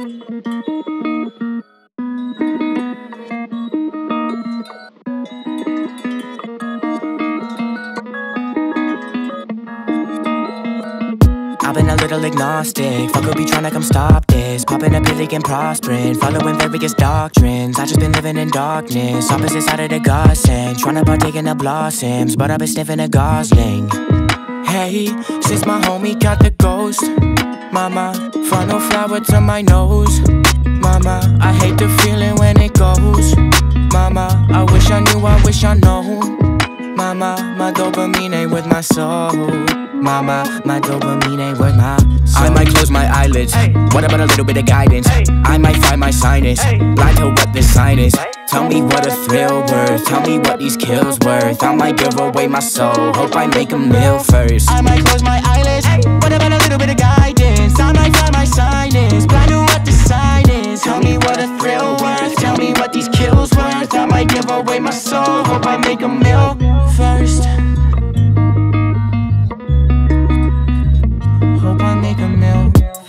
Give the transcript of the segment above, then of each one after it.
I've been a little agnostic. Fuck, will be trying to come stop this. Popping a pilly and prospering. Following various doctrines. I just been living in darkness. Opposite side of the godsend. Trying to partake in the blossoms. But I've been sniffing a gosling. Hey, since my homie got the ghost. Mama, flower to my nose. Mama, I hate the feeling when it goes. Mama, I wish I knew, I wish I know. Mama, my dopamine ain't with my soul. Mama, my dopamine ain't with my soul. I might close my eyelids. What about a little bit of guidance? I might find my sinus. Blind to what the sign is. Tell me what a thrill worth. Tell me what these kills worth. I might give away my soul. Hope I make a meal first. I might close my eyelids. Away my soul. Hope I make a meal first.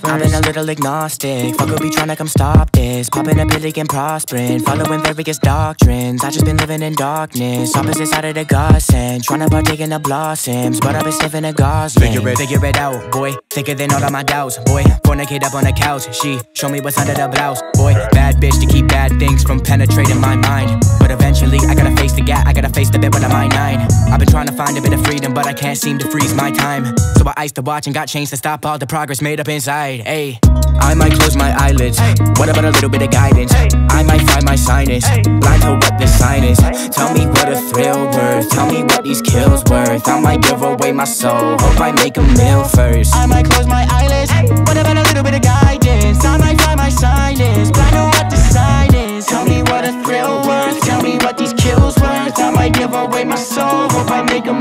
I've been a little agnostic. Fuck, will be trying to come stop this. Popping a pilly and prospering. Following various doctrines. I just been living in darkness. Opposite side of the godsend. Trying to partake in the blossoms. But I've been sniffing a gosling. Figure it, figure it out, boy. Thicker than all of my doubts, boy. Fornicate up on the couch. She show me what's under the blouse, boy. Bad bitch to keep bad things from penetrating my mind. But eventually, I gotta face the gap. I gotta face the bit when I'm nine. I've been trying to find a bit of freedom, but I can't seem to freeze my time. So I iced the watch and got changed to stop all the progress made up inside. Ayy. I might close my eyelids. What about a little bit of guidance? I might find my sinus. Blind to what the sign is. Tell me what a thrill worth. Tell me what these kills worth. I might give away my soul. Hope I make a meal first. I might close my eyelids. What about a little bit of guidance? I might find my sinus. Blind to what the sign is. Tell me what a thrill worth. Tell me what these kills worth. I might give away my soul. Hope I make a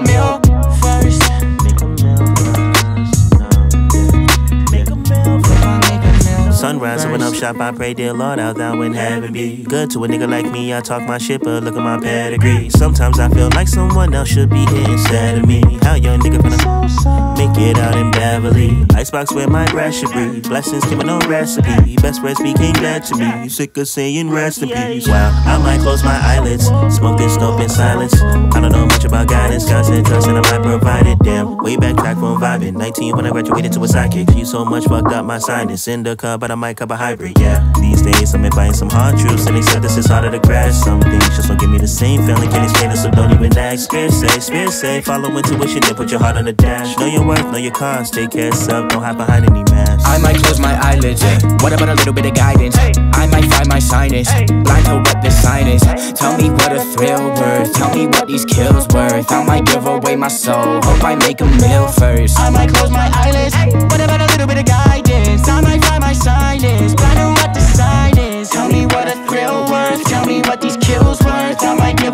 open up first. shop, I pray, dear Lord, out thou in heaven be good to a nigga like me. I talk my shit, but look at my pedigree. Sometimes I feel like someone else should be here instead of me. How young nigga finna make it out in Beverly? Icebox where my breath should breathe. Blessings came with no recipe. Best recipe became dead to me. Sick of saying rest in peace. Wow, I might close my eyelids. Smoke this dope in silence. I don't know much about guidance. God said touch and I might provide it. Damn, way back track from vibing. 19 when I graduated to a sidekick. You so much fucked up my sinus. In the car, but I might cup a hybrid. Yeah, these days I'm inviting some hard truths. And they said this is harder to grasp. Some things just don't give me the same feeling. Can't explain it, so don't even ask. Spirit say, spirit say, follow intuition and put your heart on the dash. Know your worth, know your cost. Take care of self, don't hide behind any mask. I might close my eyelids. What about a little bit of guidance? I might find my sinus. Blind to what the sign is. Tell me what a thrill worth. Tell me what these kills worth. I might give away my soul. Hope I make a meal first.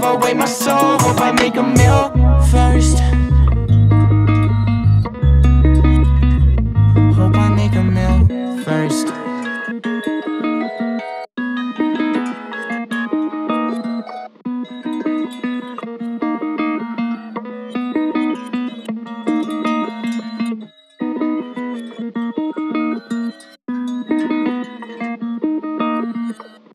away my soul.